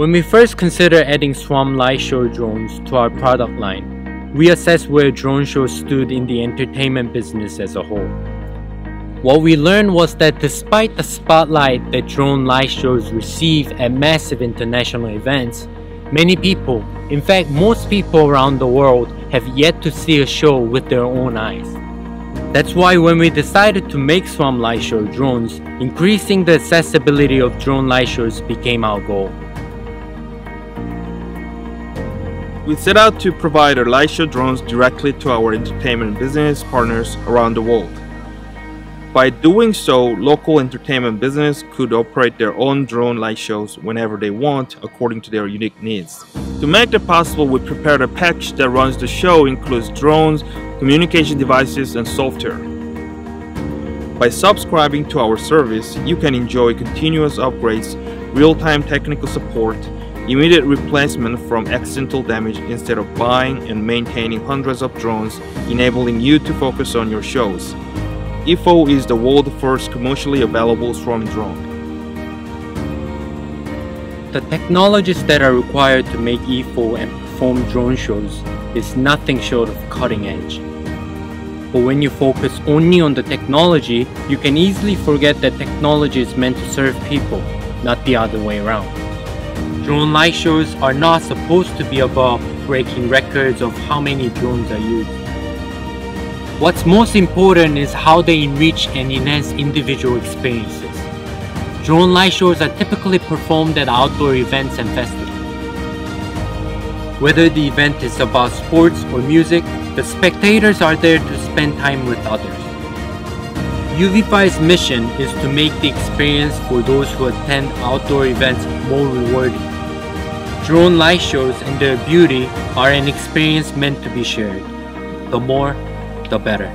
When we first considered adding Swarm Lightshow drones to our product line, we assessed where drone shows stood in the entertainment business as a whole. What we learned was that despite the spotlight that drone light shows receive at massive international events, many people, in fact most people around the world, have yet to see a show with their own eyes. That's why when we decided to make Swarm Light Show drones, increasing the accessibility of drone light shows became our goal. We set out to provide our light show drones directly to our entertainment business partners around the world. By doing so, local entertainment business could operate their own drone light shows whenever they want according to their unique needs. To make that possible, we prepared a package that runs the show includes drones, communication devices, and software. By subscribing to our service, you can enjoy continuous upgrades, real-time technical support, immediate replacement from accidental damage instead of buying and maintaining hundreds of drones, enabling you to focus on your shows. IFO is the world's first commercially available swarm drone. The technologies that are required to make IFO and perform drone shows is nothing short of cutting edge. But when you focus only on the technology, you can easily forget that technology is meant to serve people, not the other way around. Drone light shows are not supposed to be about breaking records of how many drones are used. What's most important is how they enrich and enhance individual experiences. Drone light shows are typically performed at outdoor events and festivals. Whether the event is about sports or music, the spectators are there to spend time with others. UVify's mission is to make the experience for those who attend outdoor events more rewarding. Drone light shows and their beauty are an experience meant to be shared. The more, the better.